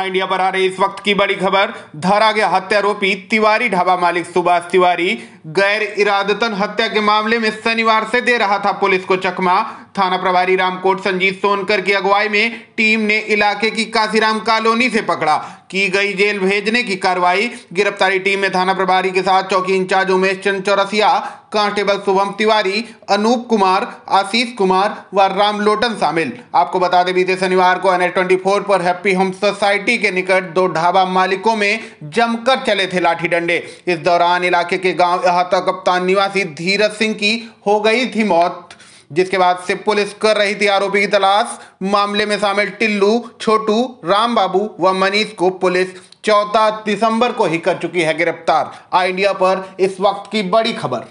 India पर आ रही इस वक्त की बड़ी खबर। धरा गया हत्यारोपी तिवारी ढाबा मालिक सुभाष तिवारी गैर इरादतन हत्या के मामले में शनिवार से दे रहा था पुलिस को चकमा। थाना प्रभारी रामकोट संजीत सोनकर की अगुवाई में टीम ने इलाके की काशीराम कॉलोनी से पकड़ा। की गई जेल भेजने की कार्रवाई, गिरफ्तारी टीम में थाना प्रभारी के साथ चौकी इंचार्ज उमेश चंद चौरसिया, कांस्टेबल शुभम तिवारी, अनूप कुमार, आशीष कुमार व राम लोटन शामिल। आपको बता दें, बीते शनिवार को एन ट्वेंटी पर हैप्पी होम सोसाइटी के निकट दो ढाबा मालिकों में जमकर चले थे लाठी डंडे इस दौरान इलाके के गाँव अहाता कप्तान निवासी धीरज सिंह की हो गई थी मौत। जिसके बाद से पुलिस कर रही थी आरोपी की तलाश। मामले में शामिल टिल्लू, छोटू, राम बाबू व मनीष को पुलिस चौदह दिसंबर को ही कर चुकी है गिरफ़्तार। आइडिया पर इस वक्त की बड़ी खबर।